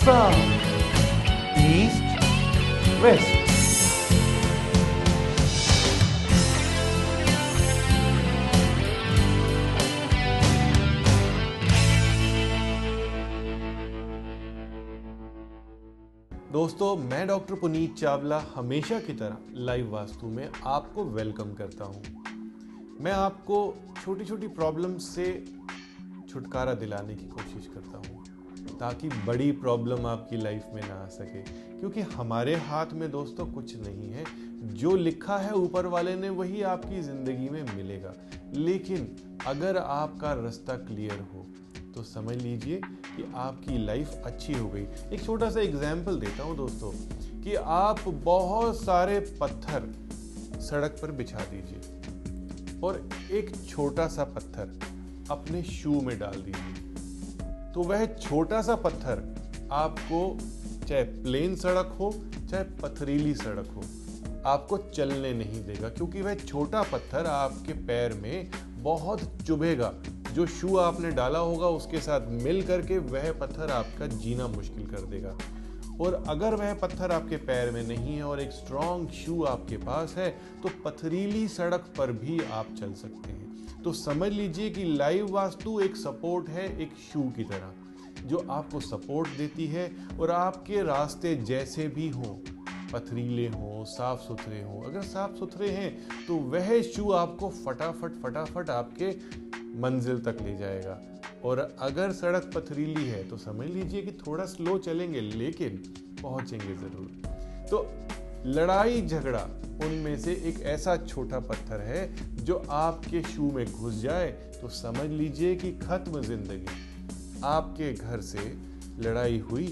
south, east, west. दोस्तों मैं doctor Puneet Chawla हमेशा की तरह लाइव वास्तु में आपको वेलकम करता हूँ मैं आपको छोटी छोटी प्रॉब्लम से छुटकारा दिलाने की कोशिश करता हूँ ताकि बड़ी प्रॉब्लम आपकी लाइफ में ना आ सके। क्योंकि हमारे हाथ में दोस्तों कुछ नहीं है। जो लिखा है ऊपर वाले ने वही आपकी ज़िंदगी में मिलेगा। लेकिन अगर आपका रास्ता क्लियर हो तो समझ लीजिए कि आपकी लाइफ अच्छी हो गई। एक छोटा सा एग्ज़ाम्पल देता हूँ दोस्तों, कि आप बहुत सारे पत्थर सड़क पर बिछा दीजिए। और एक छोटा सा पत्थर अपने शू में डाल दीजिए। तो वह छोटा सा पत्थर आपको चाहे प्लेन सड़क हो, चाहे पथरीली सड़क हो, आपको चलने नहीं देगा, क्योंकि वह छोटा पत्थर आपके पैर में बहुत चुभेगा। जो शू आपने डाला होगा, उसके साथ मिल करके वह पत्थर आपका जीना मुश्किल कर देगा। और अगर वह पत्थर आपके पैर में नहीं है और एक स्ट्रॉन्ग शू आपके पास है तो पथरीली सड़क पर भी आप चल सकते हैं। तो समझ लीजिए कि लाइव वास्तु एक सपोर्ट है एक शू की तरह, जो आपको सपोर्ट देती है और आपके रास्ते जैसे भी हों, पथरीले हों साफ़ सुथरे हों, अगर साफ़ सुथरे हैं तो वह शू आपको फटाफट फटाफट आपके मंजिल तक ले जाएगा। और अगर सड़क पथरीली है तो समझ लीजिए कि थोड़ा स्लो चलेंगे, लेकिन पहुँचेंगे ज़रूर। तो लड़ाई झगड़ा, उनमें से एक ऐसा छोटा पत्थर है जो आपके शू में घुस जाए तो समझ लीजिए कि खत्म ज़िंदगी। आपके घर से लड़ाई हुई,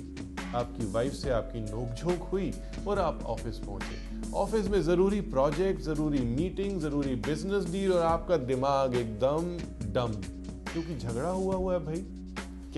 आपकी वाइफ से आपकी नोकझोंक हुई और आप ऑफ़िस पहुँचे। ऑफ़िस में ज़रूरी प्रोजेक्ट ज़रूरी मीटिंग ज़रूरी बिज़नेस डील और आपका दिमाग एकदम डम क्योंकि झगड़ा हुआ हुआ है भाई।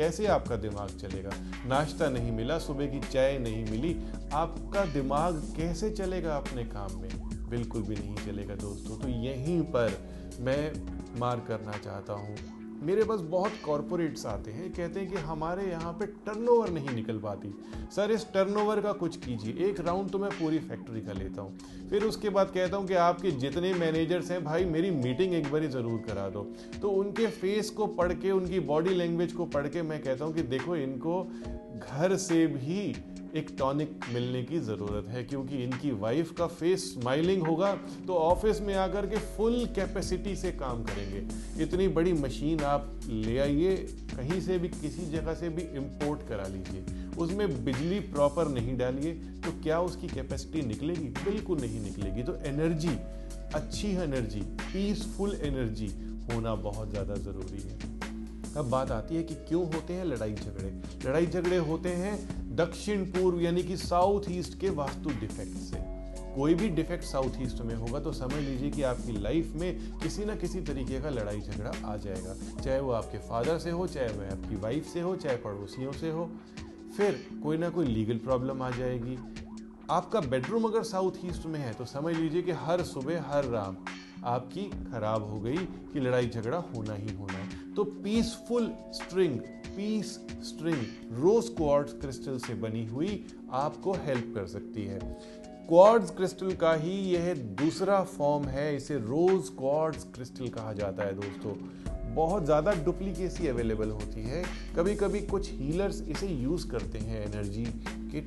कैसे आपका दिमाग चलेगा? नाश्ता नहीं मिला, सुबह की चाय नहीं मिली, आपका दिमाग कैसे चलेगा अपने काम में? बिल्कुल भी नहीं चलेगा दोस्तों तो यहीं पर मैं मार करना चाहता हूँ। मेरे पास बहुत कॉरपोरेट्स आते हैं, कहते हैं कि हमारे यहाँ पे टर्नओवर नहीं निकल पाती। सर, इस टर्नओवर का कुछ कीजिए। एक राउंड तो मैं पूरी फैक्ट्री का लेता हूँ। फिर उसके बाद कहता हूँ कि आपके जितने मैनेजर्स हैं, भाई, मेरी मीटिंग एक बार ज़रूर करा दो। तो उनके फेस को पढ़ के, उनकी बॉडी लैंग्वेज को पढ़ के मैं कहता हूँ कि देखो, इनको घर से भी एक टॉनिक मिलने की ज़रूरत है, क्योंकि इनकी वाइफ का फेस स्माइलिंग होगा तो ऑफ़िस में आकर के फुल कैपेसिटी से काम करेंगे। इतनी बड़ी मशीन आप ले आइए, कहीं से भी, किसी जगह से भी इंपोर्ट करा लीजिए। उसमें बिजली प्रॉपर नहीं डालिए तो क्या उसकी कैपेसिटी निकलेगी? बिल्कुल नहीं निकलेगी। तो एनर्जी अच्छी एनर्जी पीसफुल एनर्जी होना बहुत ज़्यादा ज़रूरी है। अब बात आती है कि क्यों होते हैं लड़ाई झगड़े? लड़ाई झगड़े होते हैं दक्षिण पूर्व, यानी कि साउथ ईस्ट के वास्तु डिफेक्ट से। कोई भी डिफेक्ट साउथ ईस्ट में होगा तो समझ लीजिए कि आपकी लाइफ में किसी ना किसी तरीके का लड़ाई झगड़ा आ जाएगा। चाहे वो आपके फादर से हो, चाहे वह आपकी वाइफ से हो, चाहे पड़ोसियों से हो, फिर कोई ना कोई लीगल प्रॉब्लम आ जाएगी। आपका बेडरूम अगर साउथ ईस्ट में है तो समझ लीजिए कि हर सुबह, हर राम आपकी खराब हो गई कि लड़ाई झगड़ा होना ही होना है। तो peaceful string piece string rose quartz crystal से बनी हुई आपको हेल्प कर सकती है। क्वार्ट्ज क्रिस्टल का ही यह दूसरा फॉर्म है, इसे रोज क्वार्ट्ज क्रिस्टल कहा जाता है दोस्तों। बहुत ज़्यादा डुप्लीकेसी अवेलेबल होती है। कभी कभी कुछ हीलर्स इसे यूज़ करते हैं एनर्जी के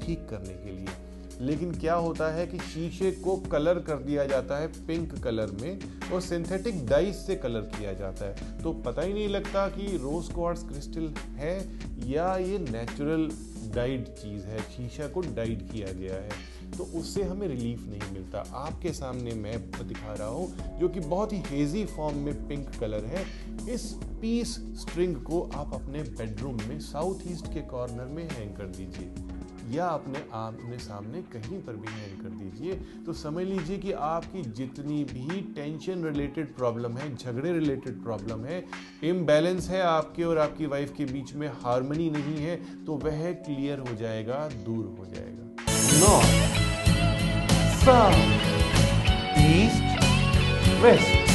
ठीक करने के लिए। लेकिन क्या होता है कि शीशे को कलर कर दिया जाता है पिंक कलर में और सिंथेटिक डाइस से कलर किया जाता है। तो पता ही नहीं लगता कि रोज क्वार्ट्स क्रिस्टल है या ये नेचुरल डाइड चीज़ है, शीशा को डाइड किया गया है तो उससे हमें रिलीफ नहीं मिलता। आपके सामने मैं दिखा रहा हूँ, जो कि बहुत ही हेजी फॉर्म में पिंक कलर है। इस पीस स्ट्रिंग को आप अपने बेडरूम में साउथ ईस्ट के कॉर्नर में हैंग कर दीजिए। या अपने आमने सामने कहीं पर भी हैंग कर दीजिए तो समझ लीजिए कि आपकी जितनी भी टेंशन रिलेटेड प्रॉब्लम है, झगड़े रिलेटेड प्रॉब्लम है इम्बैलेंस है आपके और आपकी वाइफ के बीच में हारमोनी नहीं है तो वह क्लियर हो जाएगा, दूर हो जाएगा। South east west